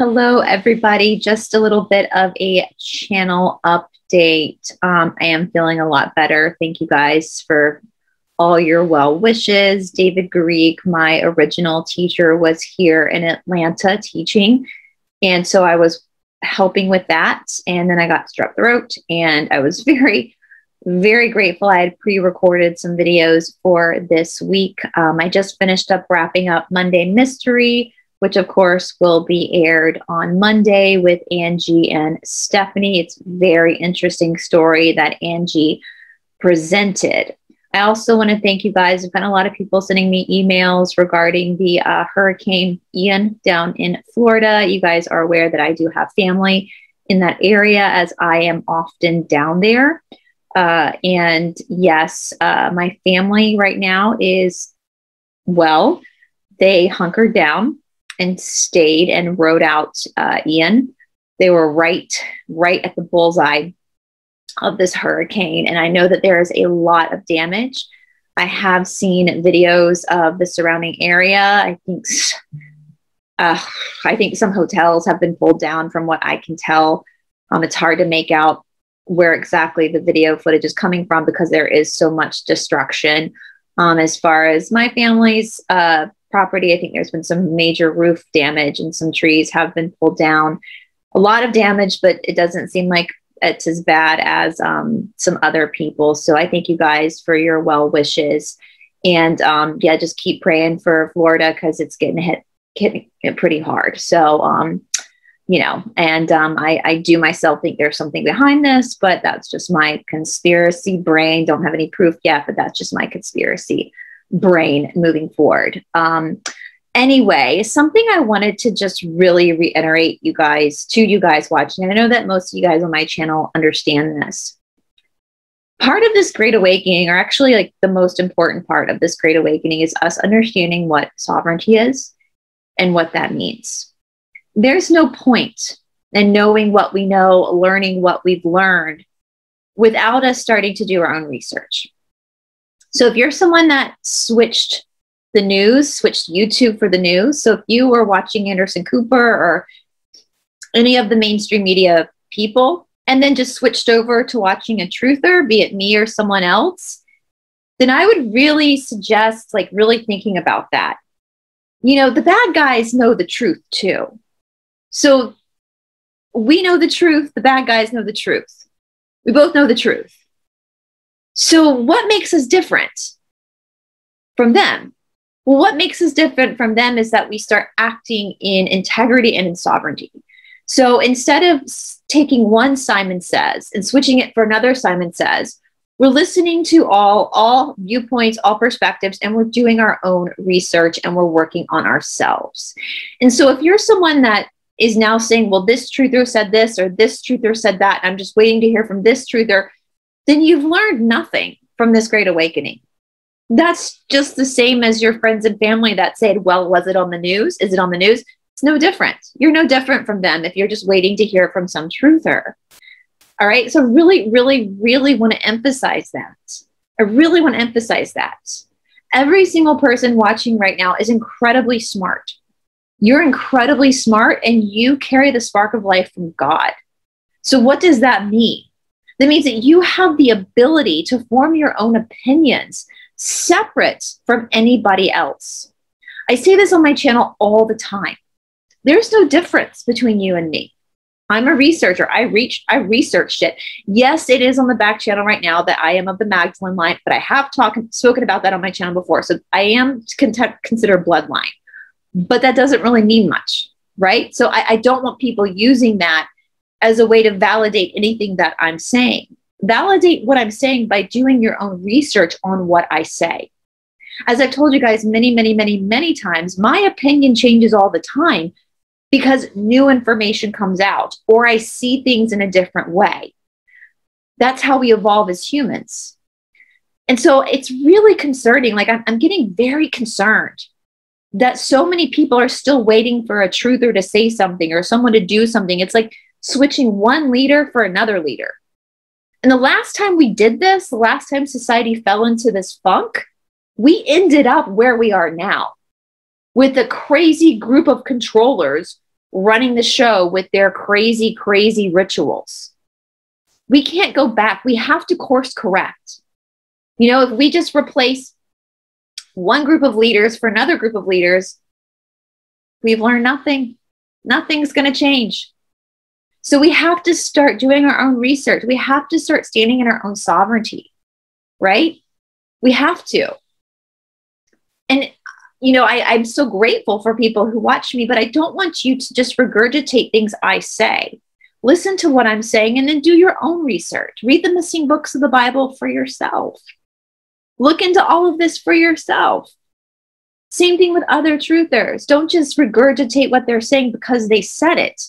Hello, everybody. Just a little bit of a channel update. Um, I am feeling a lot better. Thank you guys for all your well wishes. David Garrigues, my original teacher, was here in Atlanta teaching. And so I was helping with that. And then I got strep throat, and I was very, very grateful. I had pre recorded some videos for this week. Um, I just finished up wrapping up Monday Mystery which of course will be aired on Monday with Angie and Stephanie. It's very interesting story that Angie presented. I also want to thank you guys. I've got a lot of people sending me emails regarding the uh, Hurricane Ian down in Florida. You guys are aware that I do have family in that area as I am often down there. Uh, and yes, uh, my family right now is well. They hunkered down and stayed and rode out uh, Ian. They were right, right at the bullseye of this hurricane. And I know that there is a lot of damage. I have seen videos of the surrounding area. I think, uh, I think some hotels have been pulled down from what I can tell. Um, it's hard to make out where exactly the video footage is coming from because there is so much destruction. Um, as far as my family's uh, property. I think there's been some major roof damage and some trees have been pulled down. A lot of damage, but it doesn't seem like it's as bad as um, some other people. So I thank you guys for your well wishes. And um, yeah, just keep praying for Florida because it's getting hit, hitting it pretty hard. So, um, you know, and um, I, I do myself think there's something behind this, but that's just my conspiracy brain. Don't have any proof yet, but that's just my conspiracy brain moving forward. Um, anyway, something I wanted to just really reiterate you guys to you guys watching, and I know that most of you guys on my channel understand this. Part of this great awakening, or actually like the most important part of this great awakening, is us understanding what sovereignty is and what that means. There's no point in knowing what we know, learning what we've learned without us starting to do our own research. So if you're someone that switched the news, switched YouTube for the news, so if you were watching Anderson Cooper or any of the mainstream media people, and then just switched over to watching a truther, be it me or someone else, then I would really suggest like really thinking about that. You know, the bad guys know the truth too. So we know the truth, the bad guys know the truth. We both know the truth. So, what makes us different from them? Well, what makes us different from them is that we start acting in integrity and in sovereignty. So, instead of taking one Simon says and switching it for another Simon says, we're listening to all all viewpoints all perspectives and we're doing our own research and we're working on ourselves and so if you're someone that is now saying well this truther said this or this truther said that i'm just waiting to hear from this truther then you've learned nothing from this great awakening. That's just the same as your friends and family that said, Well, was it on the news? Is it on the news? It's no different. You're no different from them if you're just waiting to hear from some truther. All right. So, really, really, really want to emphasize that. I really want to emphasize that. Every single person watching right now is incredibly smart. You're incredibly smart and you carry the spark of life from God. So, what does that mean? That means that you have the ability to form your own opinions separate from anybody else. I say this on my channel all the time. There's no difference between you and me. I'm a researcher. I reached, I researched it. Yes, it is on the back channel right now that I am of the Magdalene line, but I have talked spoken about that on my channel before. So I am considered bloodline, but that doesn't really mean much, right? So I, I don't want people using that as a way to validate anything that I'm saying. Validate what I'm saying by doing your own research on what I say. As I've told you guys many, many, many, many times, my opinion changes all the time because new information comes out or I see things in a different way. That's how we evolve as humans. And so it's really concerning. Like, I'm, I'm getting very concerned that so many people are still waiting for a truther to say something or someone to do something. It's like switching one leader for another leader. And the last time we did this, the last time society fell into this funk, we ended up where we are now with a crazy group of controllers running the show with their crazy, crazy rituals. We can't go back. We have to course correct. You know, if we just replace one group of leaders for another group of leaders, we've learned nothing. Nothing's going to change. So we have to start doing our own research. We have to start standing in our own sovereignty, right? We have to. And, you know, I, I'm so grateful for people who watch me, but I don't want you to just regurgitate things I say. Listen to what I'm saying and then do your own research. Read the missing books of the Bible for yourself. Look into all of this for yourself. Same thing with other truthers. Don't just regurgitate what they're saying because they said it.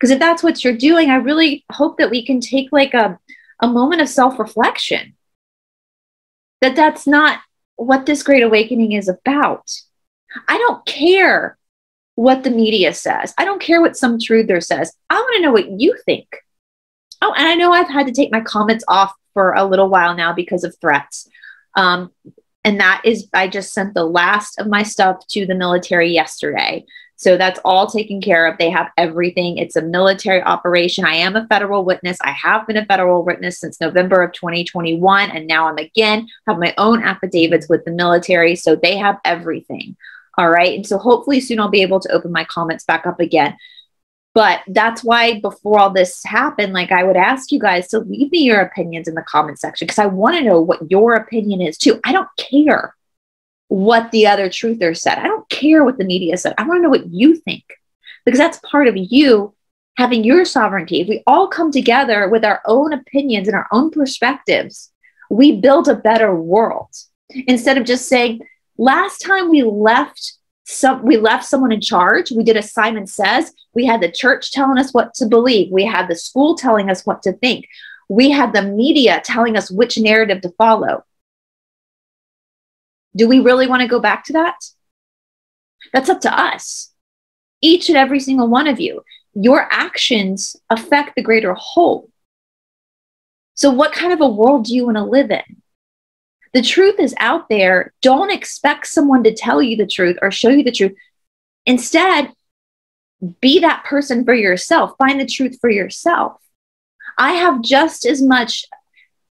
Because if that's what you're doing, I really hope that we can take like a, a moment of self reflection. That that's not what this great awakening is about. I don't care what the media says. I don't care what some truther says. I want to know what you think. Oh, and I know I've had to take my comments off for a little while now because of threats. Um, and that is, I just sent the last of my stuff to the military yesterday. So that's all taken care of. They have everything. It's a military operation. I am a federal witness. I have been a federal witness since November of 2021. And now I'm again have my own affidavits with the military. So they have everything. All right. And so hopefully soon I'll be able to open my comments back up again. But that's why before all this happened, like I would ask you guys to leave me your opinions in the comment section because I want to know what your opinion is too. I don't care what the other truther said. I don't care what the media said. I want to know what you think because that's part of you having your sovereignty. If we all come together with our own opinions and our own perspectives, we build a better world instead of just saying, last time we left some we left someone in charge we did as simon says we had the church telling us what to believe we had the school telling us what to think we had the media telling us which narrative to follow do we really want to go back to that that's up to us each and every single one of you your actions affect the greater whole so what kind of a world do you want to live in the truth is out there. Don't expect someone to tell you the truth or show you the truth. Instead, be that person for yourself. Find the truth for yourself. I have just as much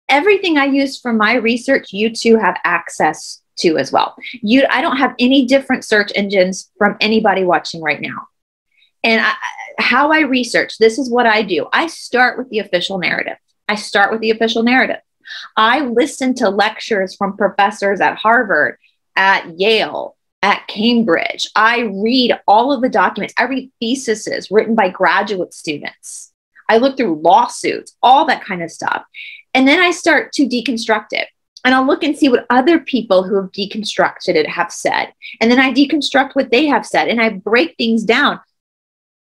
everything I use for my research, you too have access to as well. You I don't have any different search engines from anybody watching right now. And I, how I research, this is what I do. I start with the official narrative. I start with the official narrative. I listen to lectures from professors at Harvard, at Yale, at Cambridge. I read all of the documents. I read theses written by graduate students. I look through lawsuits, all that kind of stuff. And then I start to deconstruct it. And I'll look and see what other people who have deconstructed it have said. And then I deconstruct what they have said and I break things down.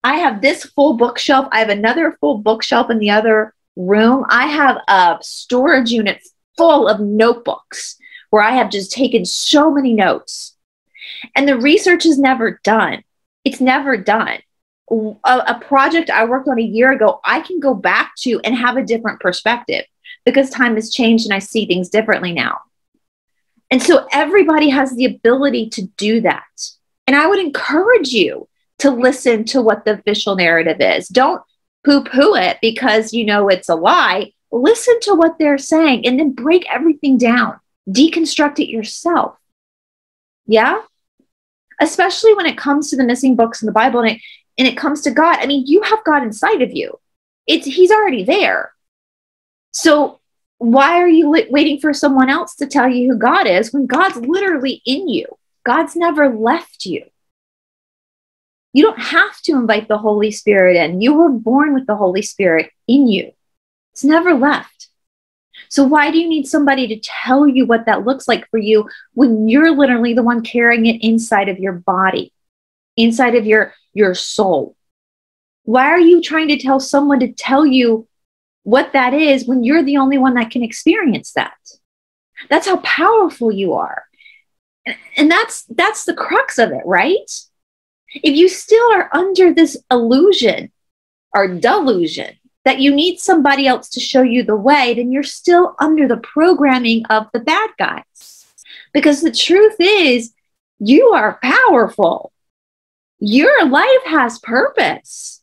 I have this full bookshelf. I have another full bookshelf in the other room, I have a storage unit full of notebooks where I have just taken so many notes. And the research is never done. It's never done. A, a, project I worked on a year ago, I can go back to and have a different perspective because time has changed and I see things differently now. And so everybody has the ability to do that. And I would encourage you to listen to what the official narrative is. Don't poo poo it because you know it's a lie. Listen to what they're saying and then break everything down, deconstruct it yourself. Yeah. Especially when it comes to the missing books in the Bible and it, and it comes to God. I mean, you have God inside of you, it's, He's already there. So why are you li- waiting for someone else to tell you who God is when God's literally in you? God's never left you. You don't have to invite the Holy Spirit in. You were born with the Holy Spirit in you, it's never left. So, why do you need somebody to tell you what that looks like for you when you're literally the one carrying it inside of your body, inside of your, your soul? Why are you trying to tell someone to tell you what that is when you're the only one that can experience that? That's how powerful you are. And that's that's the crux of it, right? If you still are under this illusion or delusion that you need somebody else to show you the way, then you're still under the programming of the bad guys. Because the truth is, you are powerful. Your life has purpose.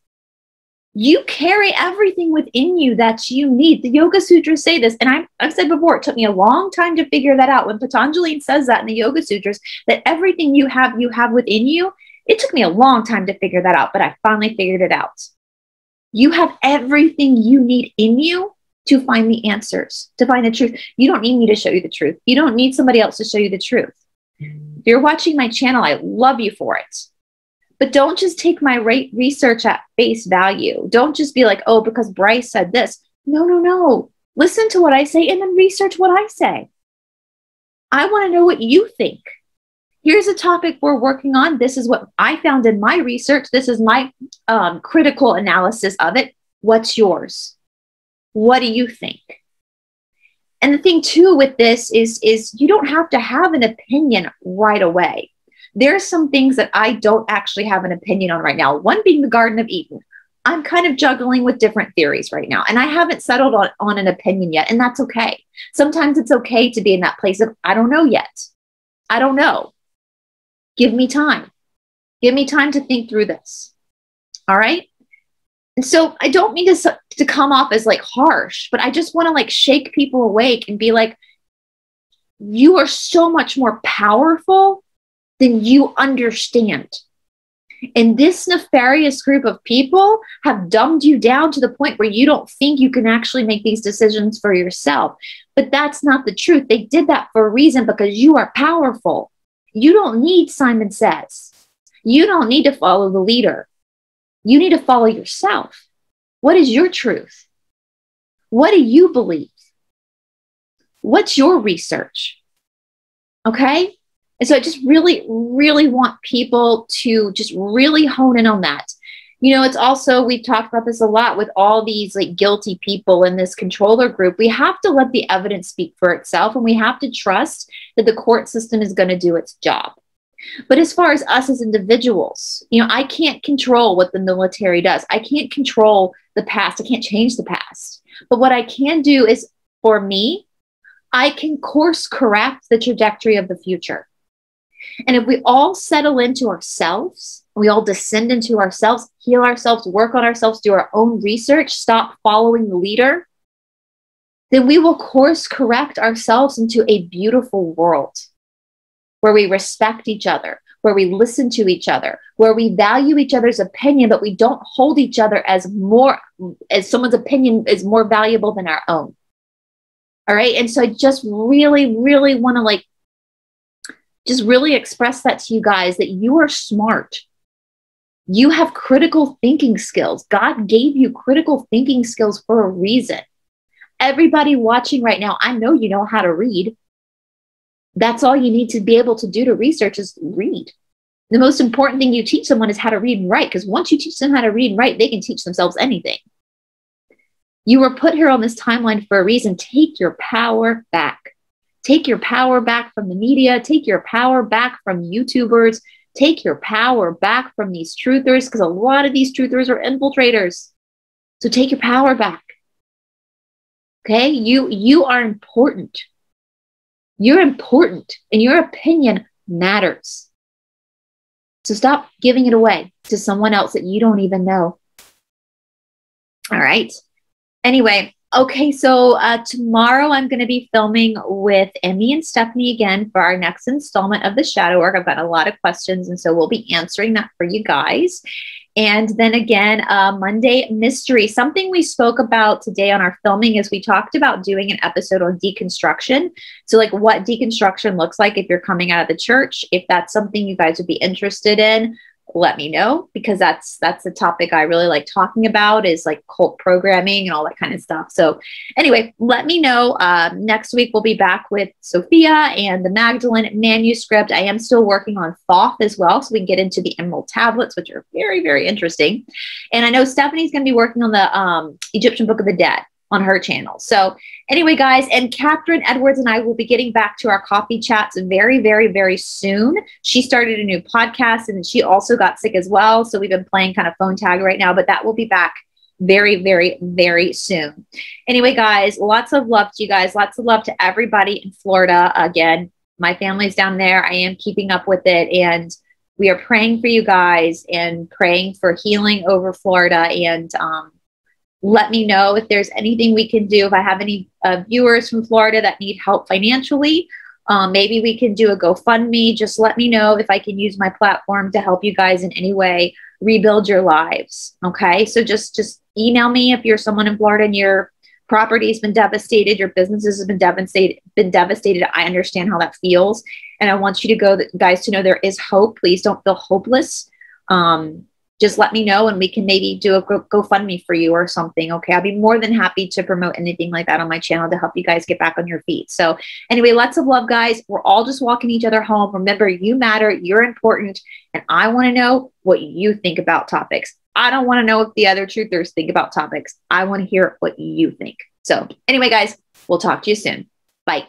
You carry everything within you that you need. The Yoga Sutras say this, and I, I've said before, it took me a long time to figure that out. When Patanjali says that in the Yoga Sutras, that everything you have, you have within you, it took me a long time to figure that out, but I finally figured it out. You have everything you need in you to find the answers, to find the truth. You don't need me to show you the truth. You don't need somebody else to show you the truth. If you're watching my channel, I love you for it. But don't just take my research at face value. Don't just be like, oh, because Brice said this. No, no, no. Listen to what I say and then research what I say. I want to know what you think. Here's a topic we're working on. This is what I found in my research. This is my um, critical analysis of it. What's yours? What do you think? And the thing too with this is, is you don't have to have an opinion right away there's some things that I don't actually have an opinion on right now. One being the Garden of Eden. I'm kind of juggling with different theories right now, and I haven't settled on, on an opinion yet, and that's okay. Sometimes it's okay to be in that place of, I don't know yet. I don't know. Give me time. Give me time to think through this. All right. And so I don't mean to, to come off as like harsh, but I just want to like shake people awake and be like, you are so much more powerful then you understand. And this nefarious group of people have dumbed you down to the point where you don't think you can actually make these decisions for yourself. But that's not the truth. They did that for a reason because you are powerful. You don't need Simon Says. You don't need to follow the leader. You need to follow yourself. What is your truth? What do you believe? What's your research? Okay. And so I just really, really want people to just really hone in on that. You know, it's also, we've talked about this a lot with all these like guilty people in this controller group. We have to let the evidence speak for itself and we have to trust that the court system is going to do its job. But as far as us as individuals, you know, I can't control what the military does. I can't control the past. I can't change the past. But what I can do is for me, I can course correct the trajectory of the future. And if we all settle into ourselves, we all descend into ourselves, heal ourselves, work on ourselves, do our own research, stop following the leader, then we will course correct ourselves into a beautiful world where we respect each other, where we listen to each other, where we value each other's opinion, but we don't hold each other as more, as someone's opinion is more valuable than our own. All right. And so I just really, really want to like just really express that to you guys that you are smart. You have critical thinking skills. God gave you critical thinking skills for a reason. Everybody watching right now, I know you know how to read. That's all you need to be able to do to research is read. The most important thing you teach someone is how to read and write, because once you teach them how to read and write, they can teach themselves anything. You were put here on this timeline for a reason. Take your power back. Take your power back from the media, take your power back from YouTubers, take your power back from these truthers, because a lot of these truthers are infiltrators. So take your power back. Okay, you you are important. You're important, and your opinion matters. So stop giving it away to someone else that you don't even know. All right. Anyway, Okay, so uh, tomorrow I'm going to be filming with Emmy and Stephanie again for our next installment of the Shadow Work. I've got a lot of questions, and so we'll be answering that for you guys. And then again, uh, Monday mystery. Something we spoke about today on our filming is we talked about doing an episode on deconstruction. So, like what deconstruction looks like if you're coming out of the church, if that's something you guys would be interested in let me know because that's that's the topic I really like talking about is like cult programming and all that kind of stuff. So anyway, let me know. Um, next week we'll be back with Sophia and the Magdalene manuscript. I am still working on Thoth as well, so we can get into the Emerald tablets, which are very very interesting. And I know Stephanie's going to be working on the um, Egyptian Book of the Dead on her channel. So, anyway, guys, and Catherine Edwards and I will be getting back to our coffee chats very, very, very soon. She started a new podcast and she also got sick as well. So, we've been playing kind of phone tag right now, but that will be back very, very, very soon. Anyway, guys, lots of love to you guys. Lots of love to everybody in Florida. Again, my family's down there. I am keeping up with it. And we are praying for you guys and praying for healing over Florida. And um, let me know if there's anything we can do. If I have any uh, viewers from Florida that need help financially, um, maybe we can do a GoFundMe. Just let me know if I can use my platform to help you guys in any way rebuild your lives. Okay. So just just email me if you're someone in Florida and your property has been devastated, your businesses have been devastated, been devastated. I understand how that feels. And I want you to go, guys, to know there is hope. Please don't feel hopeless. Um, just let me know and we can maybe do a go GoFundMe for you or something. Okay. I'll be more than happy to promote anything like that on my channel to help you guys get back on your feet. So, anyway, lots of love, guys. We're all just walking each other home. Remember, you matter, you're important, and I want to know what you think about topics. I don't want to know what the other truthers think about topics. I want to hear what you think. So, anyway, guys, we'll talk to you soon. Bye.